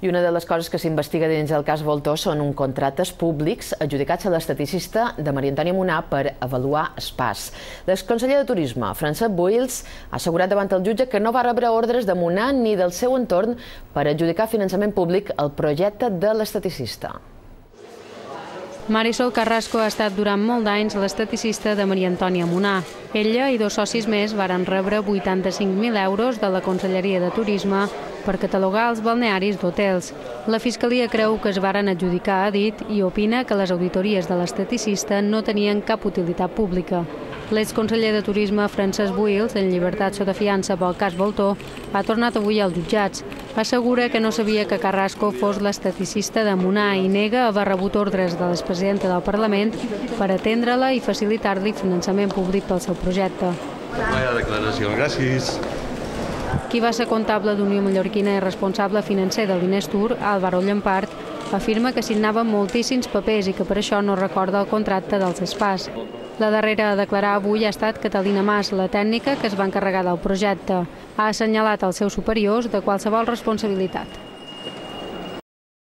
I una de les coses que s'investiga dins del cas Voltó són un contractes públics adjudicats a l'estaticista de Maria Antònia Monà per avaluar espais. L'exconseller de Turisme, Francesc Buils, ha assegurat davant el jutge que no va rebre ordres de Monà ni del seu entorn per adjudicar finançament públic al projecte de l'estaticista. Marisol Carrasco ha estat durant molt d'anys l'estaticista de Maria Antònia Monà. Ella i dos socis més varen rebre 85.000 euros de la Conselleria de Turisme per catalogar els balnearis d'hotels. La Fiscalia creu que es varen adjudicar, ha dit, i opina que les auditories de l'estaticista no tenien cap utilitat pública. L'exconseller de Turisme Francesc Buils, en llibertat sota fiança pel cas Voltó, ha tornat avui als jutjats. Assegura que no sabia que Carrasco fos l'estaticista de Monà i nega haver rebut ordres de l'expresidenta del Parlament per atendre-la i facilitar-li finançament públic pel seu projecte. Vaya declaració, gràcies. Qui va ser comptable d'Unió Mallorquina i responsable financer del Dinestur, Álvaro Llampart, afirma que signaven moltíssims papers i que per això no recorda el contracte dels espais. La darrera a declarar avui ha estat Catalina Mas, la tècnica que es va encarregar del projecte. Ha assenyalat als seus superiors de qualsevol responsabilitat.